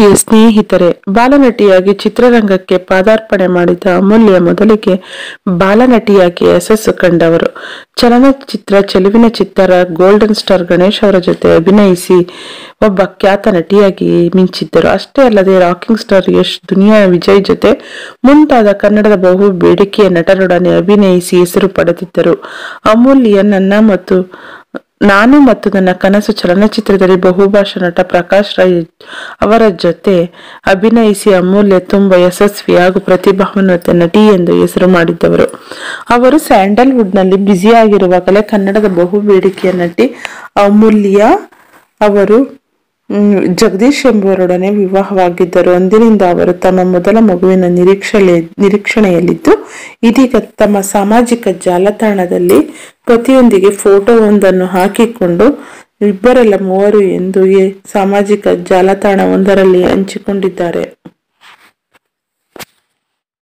ಪ್ರಿಯ ಸ್ನೇಹಿತರೆ, ಬಾಲನಟಿಯಾಗಿ ಚಿತ್ರರಂಗಕ್ಕೆ ಪಾದಾರ್ಪಣೆ ಮಾಡಿದ ಅಮೂಲ್ಯ ಮೊದಲಿಗೆ ಬಾಲನಟಿಯಾಗಿ ಯಶಸ್ಸು ಕಂಡವರು. ಚಲನಚಿತ್ರ, ಚೆಲುವಿನ ಚಿತ್ರ ಗೋಲ್ಡನ್ ಸ್ಟಾರ್ ಗಣೇಶ್ ಅವರ ಜೊತೆ ಅಭಿನಯಿಸಿ ಒಬ್ಬ ಖ್ಯಾತ ನಟಿಯಾಗಿ ಮಿಂಚಿದ್ದರು. ಅಷ್ಟೇ ಅಲ್ಲದೆ ರಾಕಿಂಗ್ ಸ್ಟಾರ್ ಯಶ್, ದುನಿಯಾ ವಿಜಯ್ ಜೊತೆ ಮುಂತಾದ ಕನ್ನಡದ ಬಹು ಬೇಡಿಕೆಯ ನಟರೊಡನೆ ಅಭಿನಯಿಸಿ ಹೆಸರು ಪಡೆದಿದ್ದರು. ಅಮೂಲ್ಯ ನನ್ನ ಮತ್ತು ನಾನು ಮತ್ತು ನನ್ನ ಕನಸು ಚಲನಚಿತ್ರದಲ್ಲಿ ಬಹುಭಾಷಾ ನಟ ಪ್ರಕಾಶ್ ರೈ ಅವರ ಜೊತೆ ಅಭಿನಯಿಸಿ ಅಮೂಲ್ಯ, ತುಂಬ ಯಶಸ್ವಿ ಹಾಗೂ ಪ್ರತಿಭಾನ್ವಿತ ನಟಿ ಎಂದು ಹೆಸರು ಮಾಡಿದ್ದವರು. ಅವರು ಸ್ಯಾಂಡಲ್ವುಡ್ನಲ್ಲಿ ಬ್ಯುಸಿಯಾಗಿರುವಾಗಲೇ ಕನ್ನಡದ ಬಹು ಬೇಡಿಕೆಯ ನಟಿ ಅಮೂಲ್ಯ ಅವರು ಜಗದೀಶ್ ಎಂಬುವರೊಡನೆ ವಿವಾಹವಾಗಿದ್ದರು. ಅಂದಿನಿಂದ ಅವರು ತಮ್ಮ ಮೊದಲ ಮಗುವಿನ ನಿರೀಕ್ಷೆ ನಿರೀಕ್ಷಣೆಯಲ್ಲಿದ್ದು, ಇದೀಗ ತಮ್ಮ ಸಾಮಾಜಿಕ ಜಾಲತಾಣದಲ್ಲಿ ಪತಿಯೊಂದಿಗೆ ಫೋಟೋವೊಂದನ್ನು ಹಾಕಿಕೊಂಡು, ಇಬ್ಬರೆಲ್ಲ ಮೂವರು ಎಂದು ಸಾಮಾಜಿಕ ಸಾಮಾಜಿಕ ಜಾಲತಾಣವೊಂದರಲ್ಲಿ ಹಂಚಿಕೊಂಡಿದ್ದಾರೆ.